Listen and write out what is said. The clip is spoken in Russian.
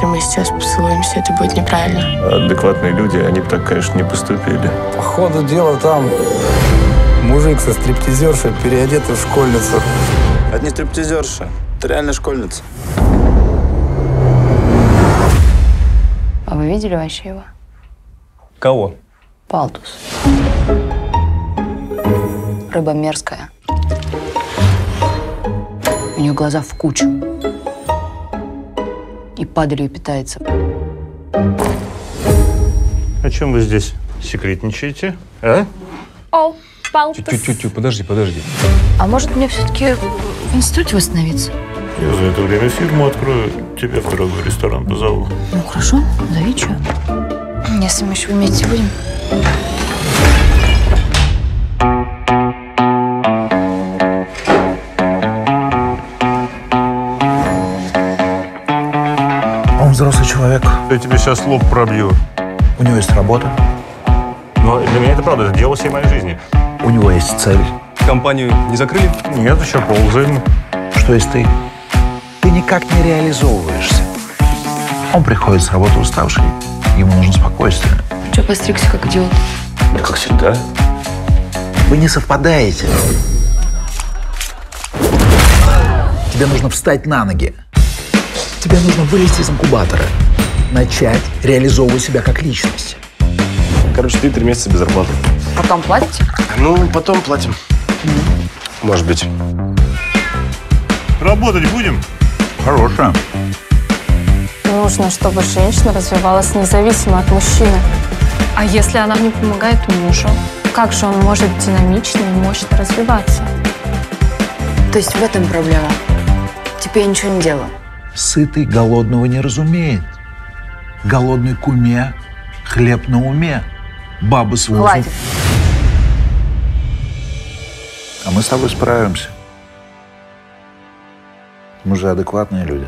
если мы сейчас поцелуемся, это будет неправильно. Адекватные люди, они бы так, конечно, не поступили. По ходу дела там мужик со стриптизершей переодетый в школьницу. Это не стриптизерша, это реально школьница. А вы видели вообще его? Кого? Палтус. Рыба мерзкая. У нее глаза в кучу. И падалью питается. О чем вы здесь секретничаете? А? О, Палтус. Тю-тю-тю, подожди, подожди. А может мне все-таки в институте восстановиться? Я за это время фирму открою, тебя в дорогой ресторан позову. Ну хорошо, зови что. Если мы еще вместе будем. Взрослый человек. Я тебе сейчас лоб пробью. У него есть работа. Но для меня это правда, это дело всей моей жизни. У него есть цель. Компанию не закрыли? Нет, еще ползаем. Что есть ты? Ты никак не реализовываешься. Он приходит с работы уставший. Ему нужно спокойствие. Че постригся, как идиот? Да как всегда. Вы не совпадаете. Тебе нужно встать на ноги. Тебе нужно вылезти из инкубатора. Начать реализовывать себя как личность. Короче, ты три месяца без зарплаты. Потом платите? Ну, потом платим. Может быть. Работать будем? Хорошая. Нужно, чтобы женщина развивалась независимо от мужчины. А если она не помогает мужу, как же он может динамично и мощно развиваться? То есть в этом проблема. Теперь я ничего не делаю. Сытый голодного не разумеет. Голодный к уме, хлеб на уме. Бабы с. Хватит. А мы с тобой справимся. Мы же адекватные люди.